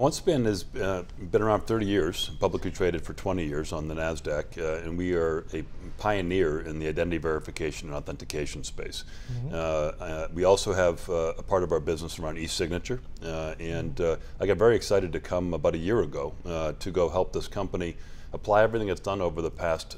OneSpan has uh, been around 30 years, publicly traded for 20 years on the NASDAQ, uh, and we are a pioneer in the identity verification and authentication space. Mm -hmm. uh, we also have uh, a part of our business around e-signature, uh, and uh, I got very excited to come about a year ago to go help this company apply everything it's done over the past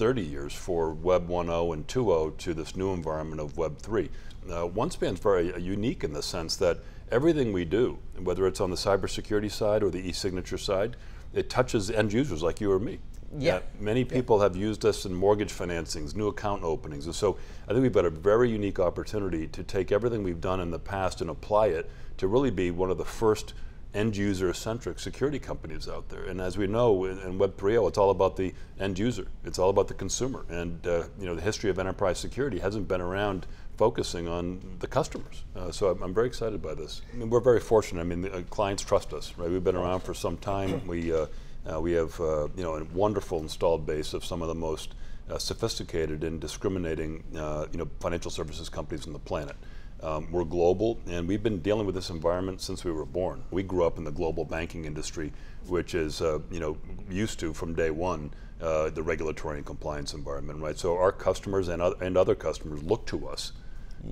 30 years for Web 1.0 and 2.0 to this new environment of Web 3. OneSpan is very unique in the sense that everything we do, whether it's on the cybersecurity side or the e-signature side, it touches end users like you or me. Yeah. Uh, many people yeah. have used us in mortgage financings, new account openings, and so I think we've got a very unique opportunity to take everything we've done in the past and apply it to really be one of the first end user centric security companies out there. And as we know in, in Web 3.0, it's all about the end user. It's all about the consumer. And uh, you know, the history of enterprise security hasn't been around focusing on the customers. Uh, so I'm, I'm, very excited by this. I mean, we're very fortunate. I mean, the, uh, clients trust us, right? We've been around for some time. We, uh, uh, we have you know, a wonderful installed base of some of the most sophisticated and discriminating you know, financial services companies on the planet. Um, we're global, and we've been dealing with this environment since we were born. We grew up in the global banking industry, which is, uh, you know, used to from day one uh, the regulatory and compliance environment, right? So our customers and other, and other customers look to us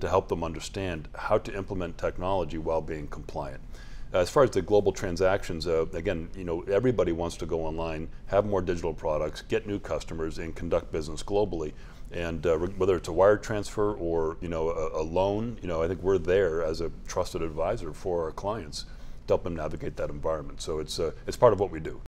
to help them understand how to implement technology while being compliant. As far as the global transactions, uh, again, you know, everybody wants to go online, have more digital products, get new customers, and conduct business globally. And uh, whether it's a wire transfer or you know a, a, loan, you know, I think we're there as a trusted advisor for our clients to help them navigate that environment. So it's uh, it's part of what we do.